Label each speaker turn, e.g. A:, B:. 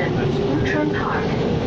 A: station, Yutron Park.